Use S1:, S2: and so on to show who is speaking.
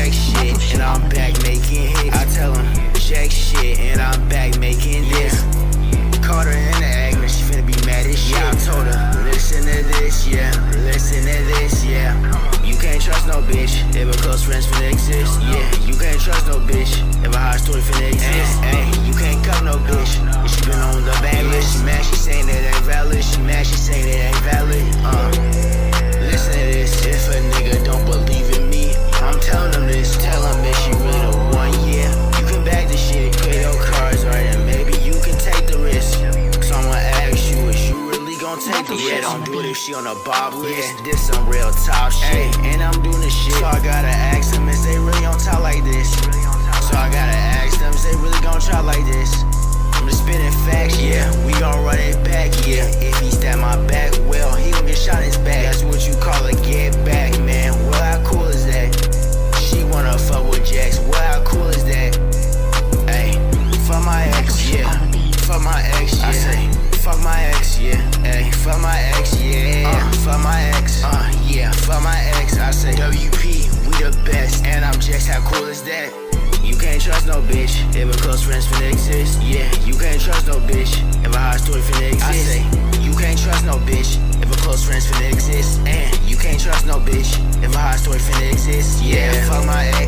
S1: jack shit, and I'm back making hits. I tell him, jack shit, and I'm back making this. Caught her in the act, man, she finna be mad as shit. Yeah, I told her, listen to this, yeah, listen to this, yeah. You can't trust no bitch if a close friends finna exist. Yeah, you can't trust no bitch if a high story finna exist. Hey, you can't cut no bitch really gon' take the risk? Yeah, don't do it if she on a bob list. Yeah, this some real top shit. and Fuck my ex, yeah. Uh, fuck my ex, uh, yeah. For my ex. I say, WP, we the best. And I'm Jecxx, how cool is that? You can't trust no bitch if a close friends finna exist. Yeah, you can't trust no bitch if a high story finna exist. I say, you can't trust no bitch if a close friends finna exist. And you can't trust no bitch if a high story finna exist. Yeah, fuck my ex.